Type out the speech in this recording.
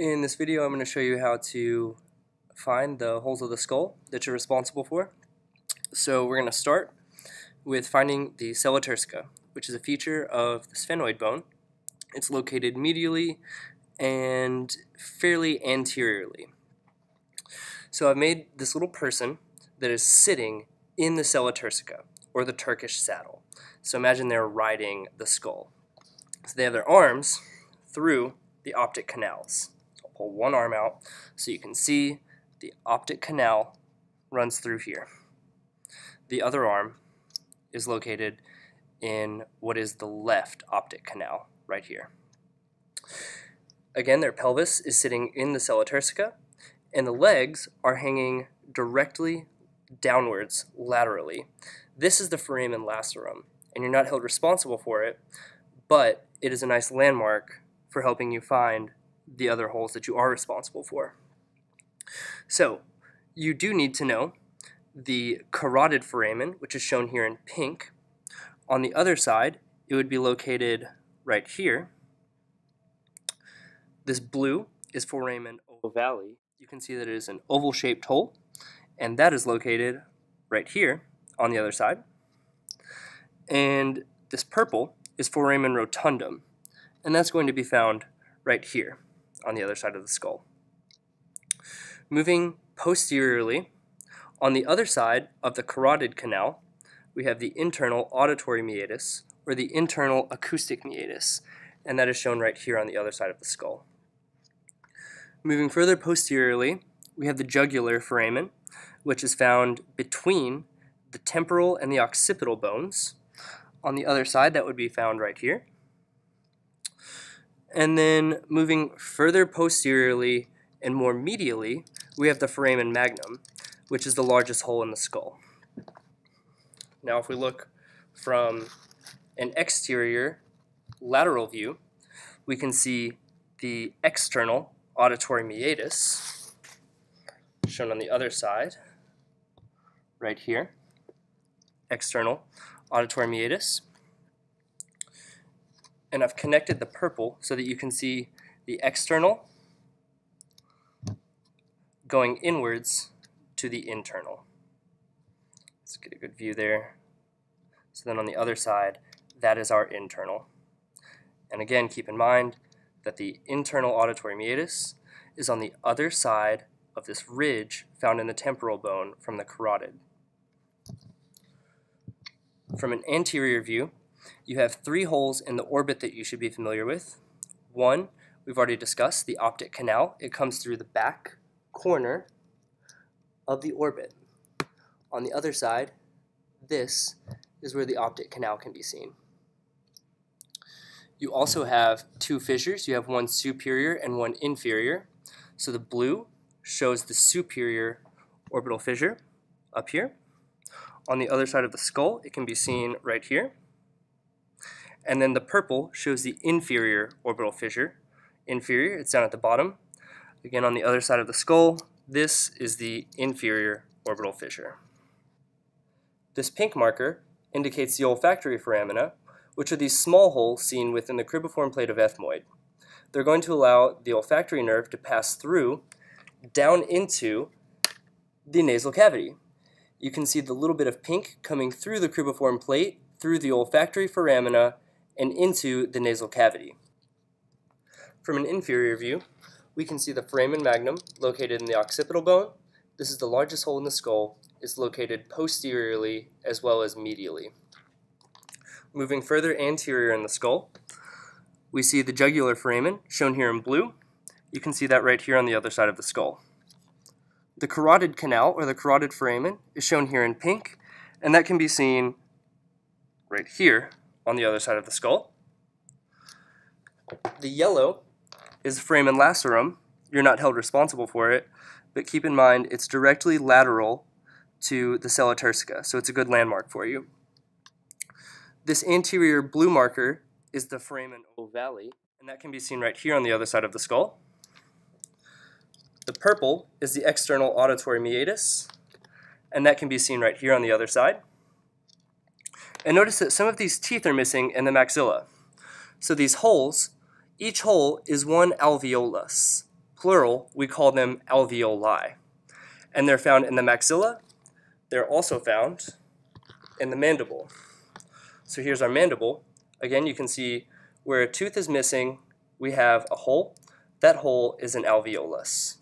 In this video I'm going to show you how to find the holes of the skull that you're responsible for. So we're going to start with finding the sella turcica, which is a feature of the sphenoid bone. It's located medially and fairly anteriorly. So I've made this little person that is sitting in the sella turcica, or the Turkish saddle. So imagine they're riding the skull. So they have their arms through the optic canals. Pull one arm out so you can see the optic canal runs through here. The other arm is located in what is the left optic canal right here. Again, their pelvis is sitting in the sella turcica, and the legs are hanging directly downwards laterally. This is the foramen lacerum, and you're not held responsible for it, but it is a nice landmark for helping you find the other holes that you are responsible for. So, you do need to know the carotid foramen, which is shown here in pink. On the other side, it would be located right here. This blue is foramen ovale. You can see that it is an oval-shaped hole, and that is located right here on the other side. And this purple is foramen rotundum, and that's going to be found right here on the other side of the skull. Moving posteriorly, on the other side of the carotid canal, we have the internal auditory meatus, or the internal acoustic meatus, and that is shown right here on the other side of the skull. Moving further posteriorly, we have the jugular foramen, which is found between the temporal and the occipital bones. On the other side, that would be found right here. And then moving further posteriorly and more medially, we have the foramen magnum, which is the largest hole in the skull. Now if we look from an exterior lateral view, we can see the external auditory meatus, shown on the other side, right here, external auditory meatus and I've connected the purple so that you can see the external going inwards to the internal. Let's get a good view there. So then on the other side, that is our internal. And again, keep in mind that the internal auditory meatus is on the other side of this ridge found in the temporal bone from the carotid. From an anterior view, you have three holes in the orbit that you should be familiar with. One, we've already discussed, the optic canal. It comes through the back corner of the orbit. On the other side, this is where the optic canal can be seen. You also have two fissures. You have one superior and one inferior. So the blue shows the superior orbital fissure up here. On the other side of the skull, it can be seen right here. And then the purple shows the inferior orbital fissure. Inferior, it's down at the bottom. Again, on the other side of the skull, this is the inferior orbital fissure. This pink marker indicates the olfactory foramina, which are these small holes seen within the cribriform plate of ethmoid. They're going to allow the olfactory nerve to pass through down into the nasal cavity. You can see the little bit of pink coming through the cribriform plate, through the olfactory foramina, and into the nasal cavity. From an inferior view, we can see the foramen magnum located in the occipital bone. This is the largest hole in the skull. It's located posteriorly as well as medially. Moving further anterior in the skull, we see the jugular foramen, shown here in blue. You can see that right here on the other side of the skull. The carotid canal, or the carotid foramen, is shown here in pink, and that can be seen right here on the other side of the skull. The yellow is the foramen lacerum. You're not held responsible for it, but keep in mind it's directly lateral to the sella turcica, so it's a good landmark for you. This anterior blue marker is the foramen ovale, and that can be seen right here on the other side of the skull. The purple is the external auditory meatus, and that can be seen right here on the other side. And notice that some of these teeth are missing in the maxilla. So these holes, each hole is one alveolus, plural, we call them alveoli. And they're found in the maxilla. They're also found in the mandible. So here's our mandible. Again, you can see where a tooth is missing, we have a hole. That hole is an alveolus.